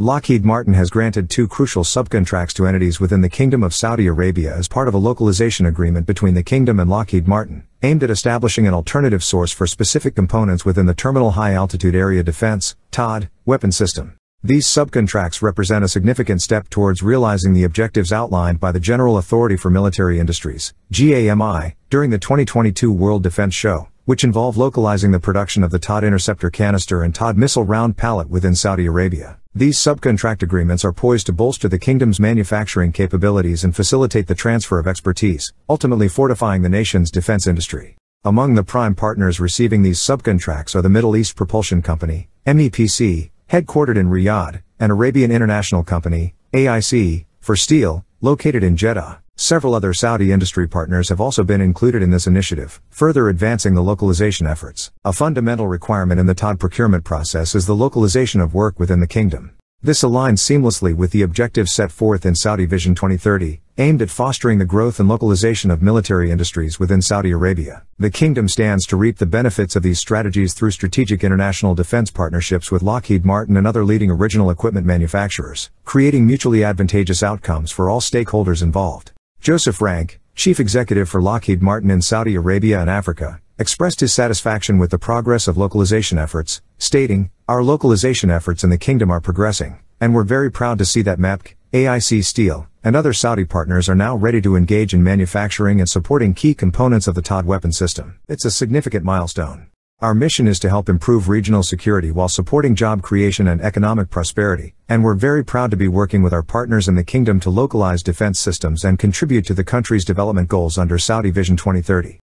Lockheed Martin has granted two crucial subcontracts to entities within the Kingdom of Saudi Arabia as part of a localization agreement between the Kingdom and Lockheed Martin, aimed at establishing an alternative source for specific components within the Terminal High Altitude Area Defense THAAD, weapon system. These subcontracts represent a significant step towards realizing the objectives outlined by the General Authority for Military Industries, GAMI, during the 2022 World Defense Show, which involve localizing the production of the THAAD interceptor canister and THAAD missile round pallet within Saudi Arabia. These subcontract agreements are poised to bolster the kingdom's manufacturing capabilities and facilitate the transfer of expertise, ultimately fortifying the nation's defense industry. Among the prime partners receiving these subcontracts are the Middle East Propulsion Company, MEPC, headquartered in Riyadh, and Arabian International Company, AIC, for steel, located in Jeddah. Several other Saudi industry partners have also been included in this initiative, further advancing the localization efforts. A fundamental requirement in the THAAD procurement process is the localization of work within the kingdom. This aligns seamlessly with the objectives set forth in Saudi Vision 2030, aimed at fostering the growth and localization of military industries within Saudi Arabia. The kingdom stands to reap the benefits of these strategies through strategic international defense partnerships with Lockheed Martin and other leading original equipment manufacturers, creating mutually advantageous outcomes for all stakeholders involved. Joseph Rank, chief executive for Lockheed Martin in Saudi Arabia and Africa, expressed his satisfaction with the progress of localization efforts, stating, Our localization efforts in the kingdom are progressing, and we're very proud to see that MEPC, AIC Steel, and other Saudi partners are now ready to engage in manufacturing and supporting key components of the THAAD weapon system. It's a significant milestone. Our mission is to help improve regional security while supporting job creation and economic prosperity, and we're very proud to be working with our partners in the kingdom to localize defense systems and contribute to the country's development goals under Saudi Vision 2030.